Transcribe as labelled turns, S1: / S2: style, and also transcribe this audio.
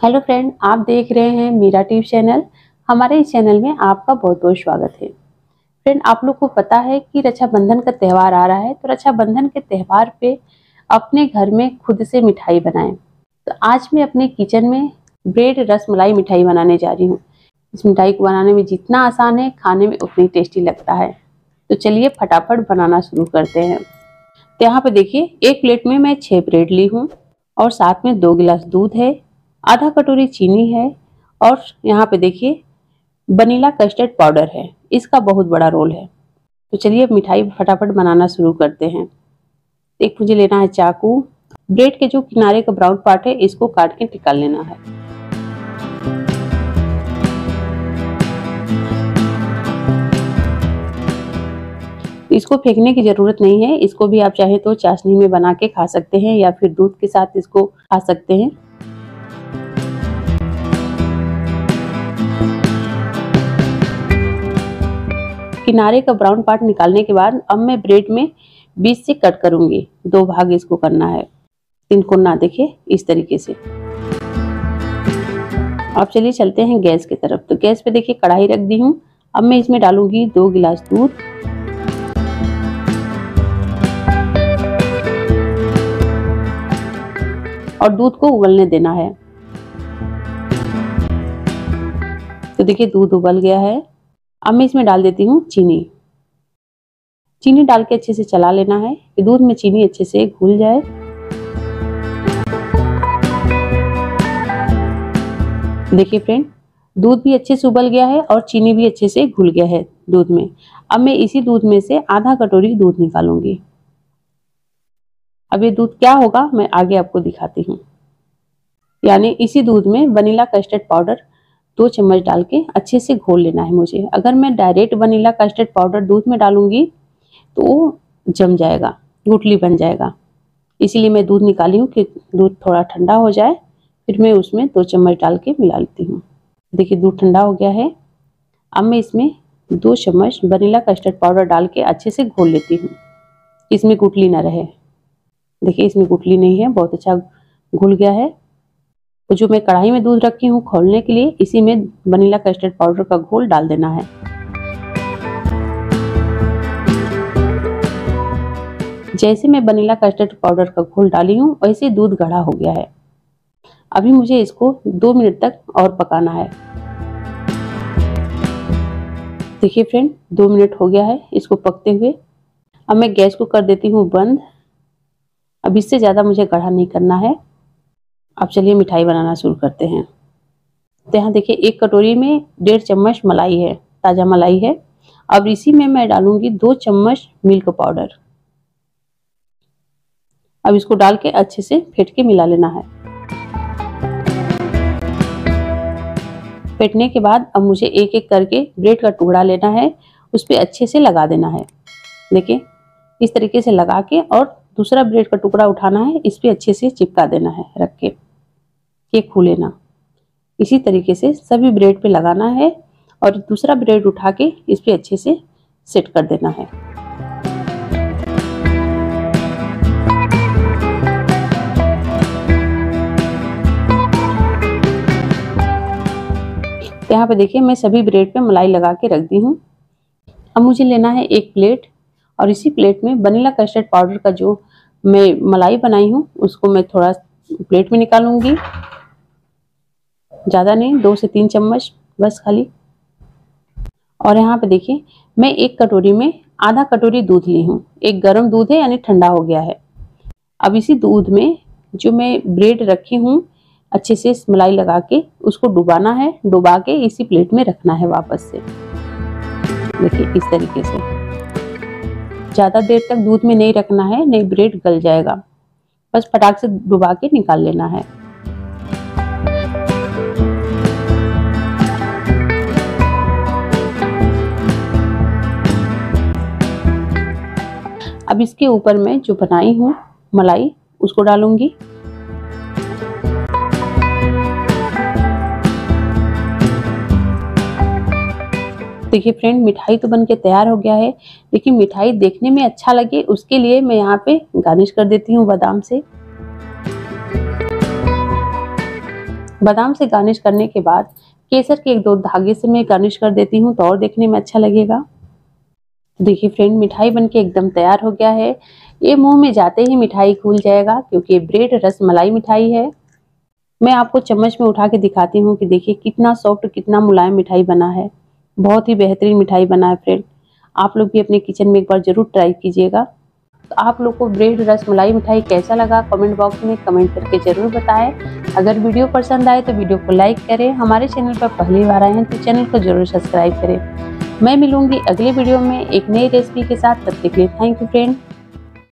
S1: Hello friend, आप देख रहे हैं मीरा टीव चैनल। हमारे इस चैनल में आपका बहुत बहुत स्वागत है। फ्रेंड, आप लोग को पता है कि रक्षाबंधन का त्यौहार आ रहा है तो रक्षाबंधन के त्यौहार पे अपने घर में खुद से मिठाई बनाएँ। तो आज मैं अपने किचन में ब्रेड, रस, मलाई मिठाई बनाने जा रही हूँ। इस मिठाई को बनाने में जितना आसान है, खाने में उतनी टेस्टी लगता है। तो चलिए फटाफट बनाना शुरू करते हैं। तो यहाँ पर देखिए, एक प्लेट में मैं छः ब्रेड ली हूँ और साथ में दो गिलास दूध है। आधा कटोरी चीनी है और यहाँ पे देखिए, वनीला कस्टर्ड पाउडर है। इसका बहुत बड़ा रोल है। तो चलिए अब मिठाई फटाफट बनाना शुरू करते हैं। एक मुझे लेना है चाकू। ब्रेड के जो किनारे का ब्राउन पार्ट है, इसको काट के निकाल लेना है। इसको फेंकने की ज़रूरत नहीं है। इसको भी आप चाहे तो चाशनी में बना के खा सकते हैं या फिर दूध के साथ इसको खा सकते हैं। किनारे का ब्राउन पार्ट निकालने के बाद अब मैं ब्रेड में बीच से कट करूँगी। दो भाग इसको करना है। इनको ना देखे इस तरीके से। अब चलिए चलते हैं गैस की तरफ़। तो गैस पे देखिए कढ़ाई रख दी हूँ। अब मैं इसमें डालूँगी दो गिलास दूध। और दूध को उबलने देना है। तो देखिए दूध उबल गया है। अब मैं इसमें डाल देती हूँ चीनी। चीनी डाल के अच्छे से चला लेना है कि दूध में चीनी अच्छे से घुल जाए। देखिए फ्रेंड, दूध भी अच्छे से उबल गया है और चीनी भी अच्छे से घुल गया है दूध में। अब मैं इसी दूध में से आधा कटोरी दूध निकालूँगी। अब ये दूध क्या होगा मैं आगे आपको दिखाती हूँ। यानी इसी दूध में वनीला कस्टर्ड पाउडर दो चम्मच डाल के अच्छे से घोल लेना है मुझे। अगर मैं डायरेक्ट वनीला कस्टर्ड पाउडर दूध में डालूँगी तो वो जम जाएगा गुटली बन जाएगा। इसीलिए मैं दूध निकाली हूँ कि दूध थोड़ा ठंडा हो जाए, फिर मैं उसमें दो चम्मच डाल के मिला लेती हूँ। देखिए, दूध ठंडा हो गया है। अब मैं इसमें दो चम्मच वनीला कस्टर्ड पाउडर डाल के अच्छे से घोल लेती हूँ। इसमें गुटली ना रहे। देखिए, इसमें गुटली नहीं है, बहुत अच्छा घुल गया है। तो जो मैं कढ़ाई में दूध रखी हूँ खोलने के लिए, इसी में वनीला कस्टर्ड पाउडर का घोल डाल देना है। जैसे मैं वनीला कस्टर्ड पाउडर का घोल डाली हूँ, वैसे दूध गढ़ा हो गया है। अभी मुझे इसको दो मिनट तक और पकाना है। देखिए फ्रेंड दो मिनट हो गया है इसको पकते हुए। अब मैं गैस को कर देती हूँ बंद। अब इससे ज़्यादा मुझे गढ़ा नहीं करना है। अब चलिए मिठाई बनाना शुरू करते हैं। तो यहाँ देखिए, एक कटोरी में डेढ़ चम्मच मलाई है, ताज़ा मलाई है। अब इसी में मैं डालूँगी दो चम्मच मिल्क पाउडर। अब इसको डाल के अच्छे से फेंट के मिला लेना है। फेंटने के बाद अब मुझे एक एक करके ब्रेड का टुकड़ा लेना है, उस पर अच्छे से लगा देना है। देखिए, इस तरीके से लगा के और दूसरा ब्रेड का टुकड़ा उठाना है, इस पर अच्छे से चिपका देना है, रख के। केक खुले ना इसी तरीके से सभी ब्रेड पे लगाना है और दूसरा ब्रेड उठा के इस पर अच्छे से सेट कर देना है। यहाँ पे देखिए मैं सभी ब्रेड पे मलाई लगा के रख दी हूँ। अब मुझे लेना है एक प्लेट और इसी प्लेट में वनीला कस्टर्ड पाउडर का जो मैं मलाई बनाई हूँ, उसको मैं थोड़ा प्लेट में निकालूँगी। ज़्यादा नहीं, दो से तीन चम्मच, बस खाली। और यहाँ पे देखिए, मैं एक कटोरी में आधा कटोरी दूध ली हूँ। एक गर्म दूध है, यानी ठंडा हो गया है। अब इसी दूध में जो मैं ब्रेड रखी हूँ, अच्छे से मलाई लगा के, उसको डुबाना है, डुबा के इसी प्लेट में रखना है वापस से। देखिए, इस तरीके से। ज़्यादा देर तक दूध में नहीं रखना है, नहीं ब्रेड गल जाएगा। बस फटाक से डुबा के निकाल लेना है। अब इसके ऊपर मैं जो बनाई हूँ मलाई, उसको डालूँगी। देखिए फ्रेंड मिठाई तो बनके तैयार हो गया है, लेकिन मिठाई देखने में अच्छा लगे, उसके लिए मैं यहाँ पे गार्निश कर देती हूँ बादाम से। बादाम से गार्निश करने के बाद केसर के एक दो धागे से मैं गार्निश कर देती हूँ तो और देखने में अच्छा लगेगा। देखिए फ्रेंड मिठाई बनके एकदम तैयार हो गया है। ये मुँह में जाते ही मिठाई खुल जाएगा, क्योंकि ब्रेड रस, मलाई मिठाई है। मैं आपको चम्मच में उठा के दिखाती हूँ कि देखिए कितना सॉफ्ट कितना मुलायम मिठाई बना है। बहुत ही बेहतरीन मिठाई बना है फ्रेंड आप लोग भी अपने किचन में एक बार ज़रूर ट्राई कीजिएगा। तो आप लोग को ब्रेड रस, मलाई मिठाई कैसा लगा कमेंट बॉक्स में कमेंट करके ज़रूर बताएँ। अगर वीडियो पसंद आए तो वीडियो को लाइक करें। हमारे चैनल पर पहली बार आए हैं तो चैनल को ज़रूर सब्सक्राइब करें। मैं मिलूँगी अगले वीडियो में एक नई रेसिपी के साथ। तब तक के लिए थैंक यू फ्रेंड